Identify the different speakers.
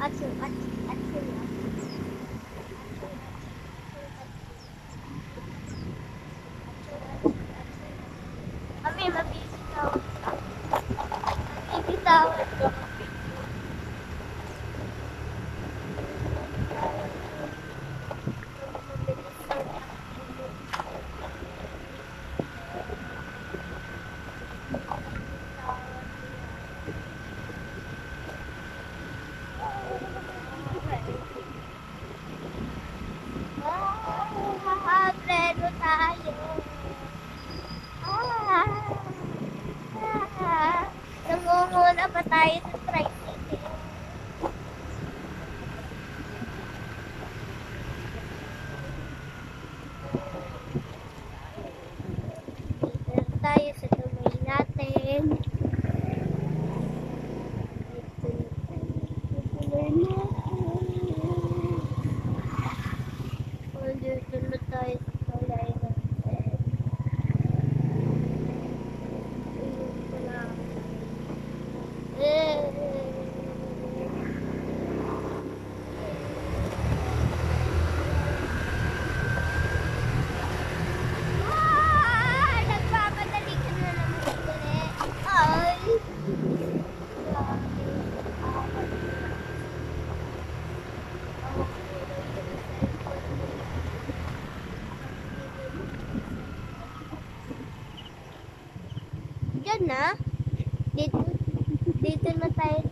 Speaker 1: अच्छी अच्छी अच्छी mummy mummy Sita mummy Sita pa tayo sa tricycle. Dito tayo sa tuloy natin. Dito na tayo sa tuloy natin. Oh, dito na tayo sa tuloy natin. Ayun pala. Eh. Ah! Nagpapadali ka na naman ulit. Ay. Diyan na. Dito, dito na tayo